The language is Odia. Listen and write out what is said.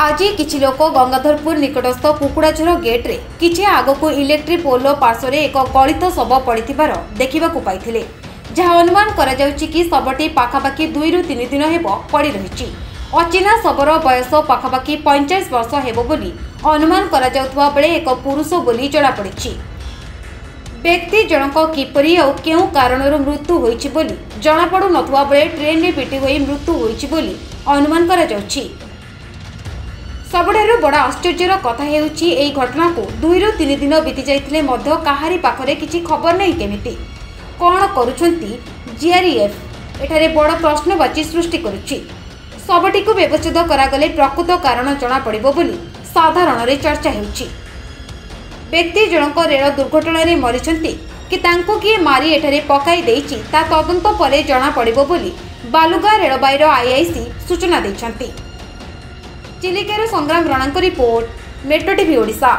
ଆଜି କିଛି ଲୋକ ଗଙ୍ଗାଧରପୁର ନିକଟସ୍ଥ କୁକୁଡ଼ାଝର ଗେଟ୍ରେ କିଛି ଆଗକୁ ଇଲେକ୍ଟ୍ରିକ୍ ପୋଲ ପାର୍ଶ୍ୱରେ ଏକ ଗଳିତ ଶବ ପଡ଼ିଥିବାର ଦେଖିବାକୁ ପାଇଥିଲେ। ଯାହା ଅନୁମାନ କରାଯାଉଛି କି ଶବଟି ପାଖାପାଖି ଦୁଇରୁ ତିନି ଦିନ ହେବ ପଡ଼ି ରହିଛି। ଅଚିହ୍ନା ଶବର ବୟସ ପାଖାପାଖି ପଇଁଚାଳିଶ ବର୍ଷ ହେବ ବୋଲି ଅନୁମାନ କରାଯାଉଥିବା ବେଳେ ଏକ ପୁରୁଷ ବୋଲି ଜଣାପଡ଼ିଛି। ବ୍ୟକ୍ତି ଜଣକ କିପରି ଆଉ କେଉଁ କାରଣରୁ ମୃତ୍ୟୁ ହୋଇଛି ବୋଲି ଜଣାପଡ଼ୁନଥିବା ବେଳେ ଟ୍ରେନ୍ରେ ପିଟି ହୋଇ ମୃତ୍ୟୁ ହୋଇଛି ବୋଲି ଅନୁମାନ କରାଯାଉଛି। ସବୁଠାରୁ ବଡ଼ ଆଶ୍ଚର୍ଯ୍ୟର କଥା ହେଉଛି ଏହି ଘଟଣାକୁ ଦୁଇରୁ ତିନି ଦିନ ବିତି ଯାଇଥିଲେ ମଧ୍ୟ କାହାରି ପାଖରେ କିଛି ଖବର ନାହିଁ କେମିତି? କ'ଣ କରୁଛନ୍ତି ଜିଆର୍ଇଏଫ୍ ଏଠାରେ ବଡ଼ ପ୍ରଶ୍ନବାଚୀ ସୃଷ୍ଟି କରୁଛି। ଶବଟିକୁ ବ୍ୟବଚ୍ଛେଦ କରାଗଲେ ପ୍ରକୃତ କାରଣ ଜଣାପଡ଼ିବ ବୋଲି ସାଧାରଣରେ ଚର୍ଚ୍ଚା ହେଉଛି। ବ୍ୟକ୍ତି ଜଣକ ରେଳ ଦୁର୍ଘଟଣାରେ ମରିଛନ୍ତି କି ତାଙ୍କୁ କିଏ ମାରି ଏଠାରେ ପକାଇ ଦେଇଛି ତା ତଦନ୍ତ ପରେ ଜଣାପଡ଼ିବ ବୋଲି ବାଲୁଗାଁ ରେଳବାଇର ଆଇଆଇସି ସୂଚନା ଦେଇଛନ୍ତି। ଚିଲିକାରୁ ସଂଗ୍ରାମ ରଣାଙ୍କ ରିପୋର୍ଟ ମେଟ୍ରୋ ଟିଭି ଓଡ଼ିଶା